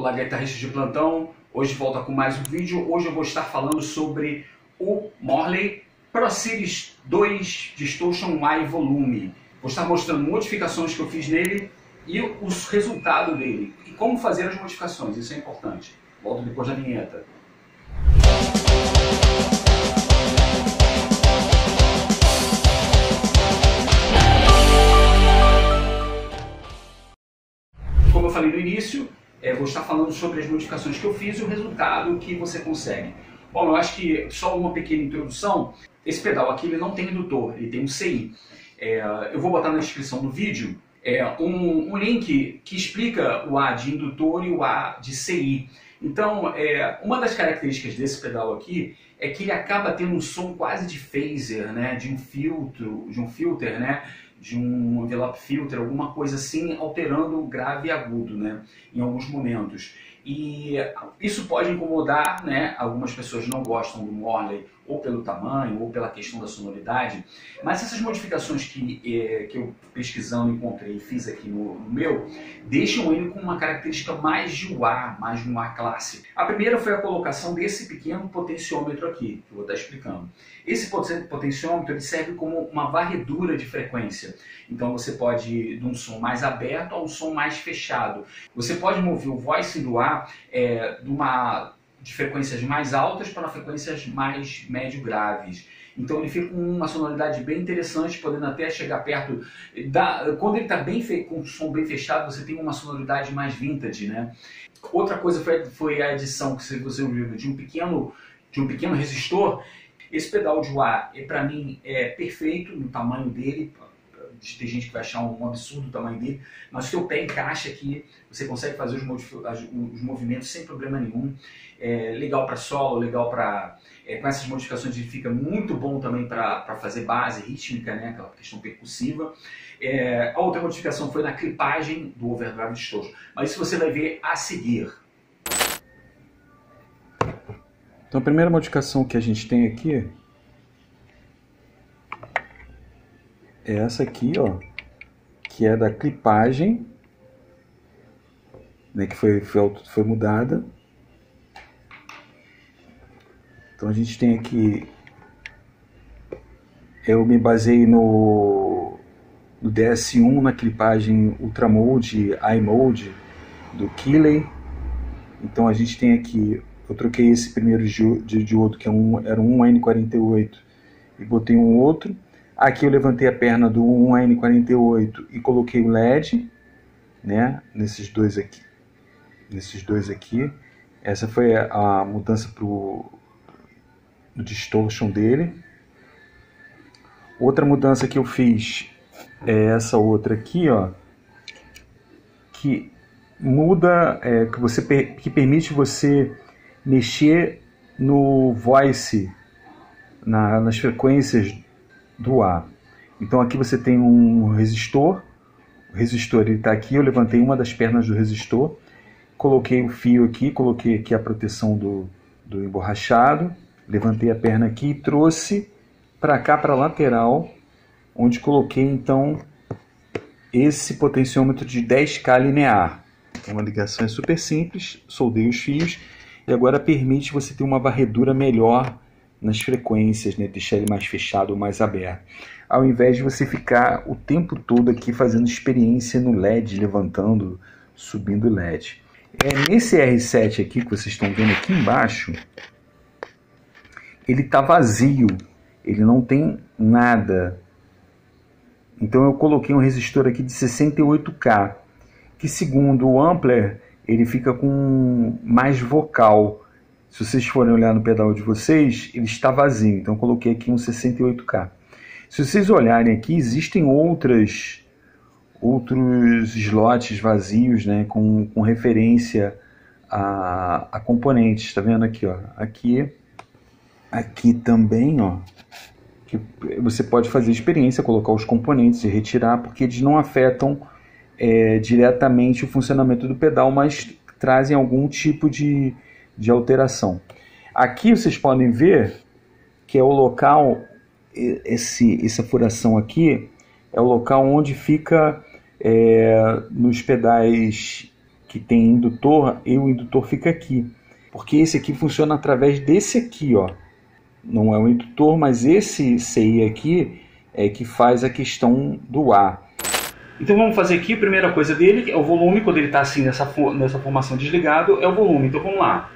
Olá, guitarristas de plantão. Hoje volta com mais um vídeo. Hoje eu vou estar falando sobre o Morley Pro Series 2 Distortion Y Volume. Vou estar mostrando modificações que eu fiz nele e o resultado dele. E como fazer as modificações, isso é importante. Volto depois da vinheta. Como eu falei no início, é, vou estar falando sobre as modificações que eu fiz e o resultado que você consegue. Bom, eu acho que só uma pequena introdução. Esse pedal aqui ele não tem indutor, ele tem um CI. É, eu vou botar na descrição do vídeo é, um, um, link que explica o A de indutor e o A de CI. Então, é, uma das características desse pedal aqui é que ele acaba tendo um som quase de phaser, né, de um filtro, de um filter, né, de um envelope filter, alguma coisa assim, alterando grave e agudo, né, em alguns momentos. E isso pode incomodar, né? Algumas pessoas não gostam do Morley ou pelo tamanho ou pela questão da sonoridade, mas essas modificações que, eh, que eu pesquisando encontrei e fiz aqui no, no, meu, deixam ele com uma característica mais de wah, mais de um wah clássico. A primeira foi a colocação desse pequeno potenciômetro aqui, que eu vou estar explicando. Esse potenciômetro ele serve como uma varredura de frequência. Então você pode ir de um som mais aberto a um som mais fechado. Você pode mover o voice do ar é, de, uma, de frequências mais altas para frequências mais médio graves. Então ele fica com uma sonoridade bem interessante, podendo até chegar perto. Da, quando ele está bem com o som bem fechado, você tem uma sonoridade mais vintage, né? Outra coisa foi, foi a edição que você ouviu de um pequeno de um pequeno resistor. Esse pedal de ar, é, para mim, é perfeito no tamanho dele, tem gente que vai achar um absurdo o tamanho dele, mas o seu pé encaixa aqui, você consegue fazer os, os movimentos sem problema nenhum. É legal para solo, legal para. É, com essas modificações ele fica muito bom também para fazer base rítmica, né, aquela questão percussiva. É, a outra modificação foi na clipagem do overdrive distortion, mas isso você vai ver a seguir. Então a primeira modificação que a gente tem aqui é essa aqui, ó, que é da clipagem, né, que foi, foi, foi mudada. Então a gente tem aqui, eu me no, no DS1 na clipagem Ultramode, iMode do Keeley. Então a gente tem aqui, eu troquei esse primeiro de diodo que é um, era um N48 e botei um outro. Aqui eu levantei a perna do 1N48 e coloquei o LED, né, nesses dois aqui. Nesses dois aqui. Essa foi a mudança pro o distortion dele. Outra mudança que eu fiz é essa outra aqui, ó, que muda, é, que você que permite você mexer no voice, na, nas frequências do A. Então aqui você tem um resistor, o resistor está aqui, eu levantei uma das pernas do resistor, coloquei o fio aqui, coloquei aqui a proteção do, do emborrachado, levantei a perna aqui e trouxe para cá, para a lateral, onde coloquei então esse potenciômetro de 10K linear. Uma ligação é super simples, soldei os fios. E agora permite você ter uma varredura melhor nas frequências, né? deixar ele mais fechado ou mais aberto. Ao invés de você ficar o tempo todo aqui fazendo experiência no LED, levantando, subindo o LED. É, nesse R7 aqui que vocês estão vendo aqui embaixo, ele está vazio, ele não tem nada. Então eu coloquei um resistor aqui de 68K, que segundo o Ampler, ele fica com mais vocal. Se vocês forem olhar no pedal de vocês, ele está vazio. Então coloquei aqui um 68K. Se vocês olharem aqui, existem outras outros slots vazios, né, com, com referência a, a componentes. Está vendo aqui, ó? Aqui, aqui também, ó. Que você pode fazer experiência, colocar os componentes e retirar, porque eles não afetam é, diretamente o funcionamento do pedal, mas trazem algum tipo de, de alteração. Aqui vocês podem ver que é o local, esse, essa furação aqui, é o local onde fica é, nos pedais que tem indutor e o indutor fica aqui. Porque esse aqui funciona através desse aqui, ó. Não é o indutor, mas esse CI aqui é que faz a questão do ar. Então vamos fazer aqui a primeira coisa dele, é o volume, quando ele está assim nessa, nessa formação desligado, é o volume. Então vamos lá.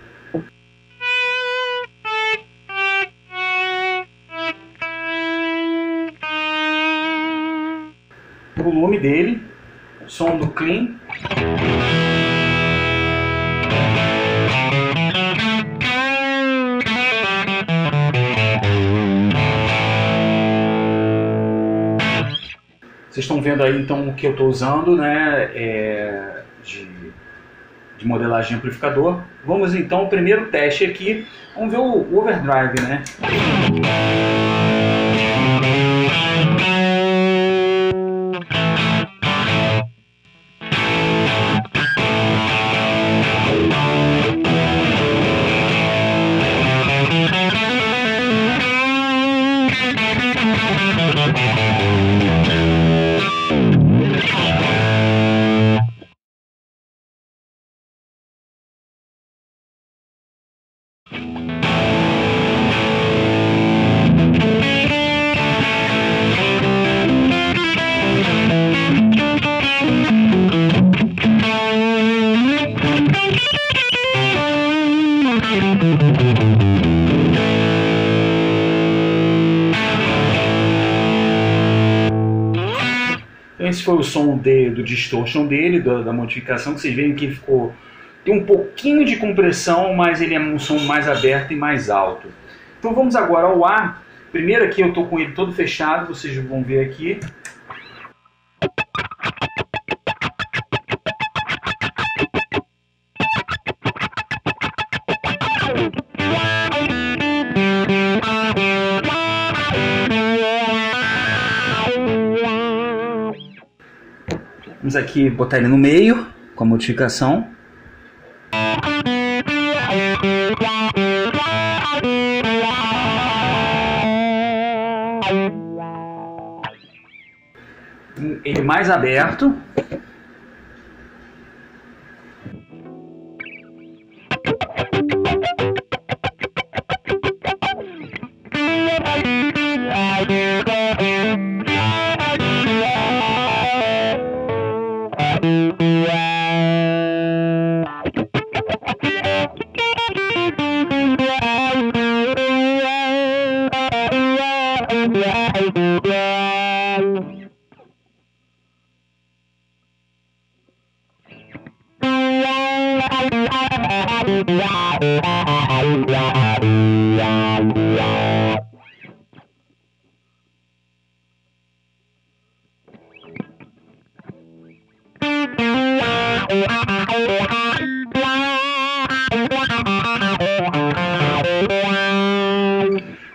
Volume dele, som do clean. Vocês estão vendo aí então o que eu estou usando né, é, de, de, modelagem amplificador. Vamos então ao primeiro teste aqui. Vamos ver o, o overdrive, né? Som de, do distortion dele, da, da, modificação, que vocês veem que ficou. Tem um pouquinho de compressão, mas ele é um som mais aberto e mais alto. Então vamos agora ao ar. Primeiro aqui eu estou com ele todo fechado, vocês vão ver aqui. Vamos aqui botar ele no meio com a modificação. Ele mais aberto.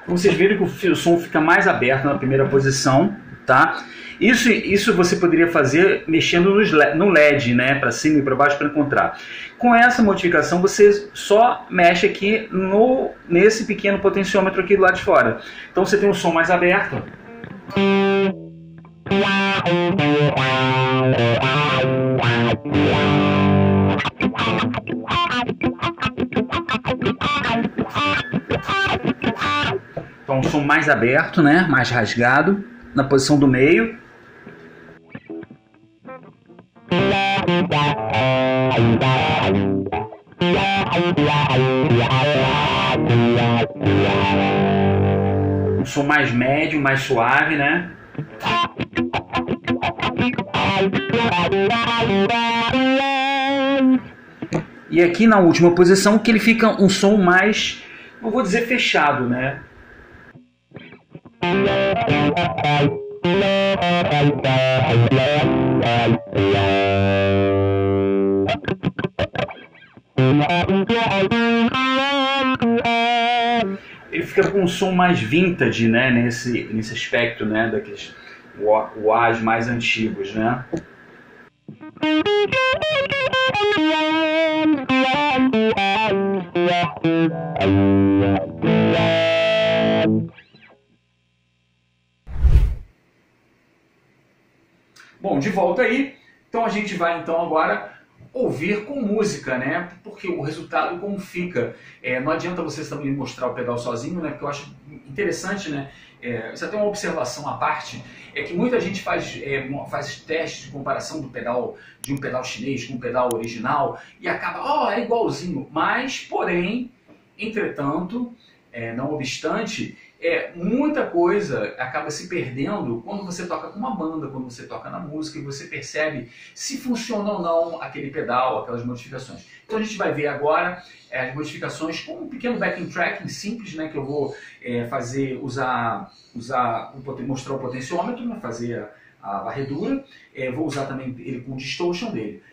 Vocês viram que o som fica mais aberto na primeira posição, tá? Isso, isso você poderia fazer mexendo no LED, né, para cima e para baixo para encontrar. Com essa modificação você só mexe aqui no nesse pequeno potenciômetro aqui do lado de fora. Então você tem um som mais aberto. Então um som mais aberto, né, mais rasgado na posição do meio. Um som mais médio, mais suave, né? E aqui na última posição que ele fica um som mais, não vou dizer fechado, né? Fica com um som mais vintage, né, nesse, nesse aspecto, né, daqueles wahs mais antigos, né. Bom, de volta aí. Então a gente vai então agora ouvir com música, né? Porque o resultado como fica. É, não adianta você também mostrar o pedal sozinho, né? Porque eu acho interessante, né? É, isso é até uma observação à parte, é que muita gente faz, é, faz testes de comparação do pedal de um pedal chinês com um pedal original e acaba, ó, oh, é igualzinho. Mas, porém, entretanto, é, não obstante, é, muita coisa acaba se perdendo quando você toca com uma banda, quando você toca na música e você percebe se funciona ou não aquele pedal, aquelas modificações. Então a gente vai ver agora é, as modificações com um pequeno backing tracking simples, né, que eu vou é, fazer, usar, usar mostrar o potenciômetro, né, fazer a, a varredura, é, vou usar também ele com o distortion dele.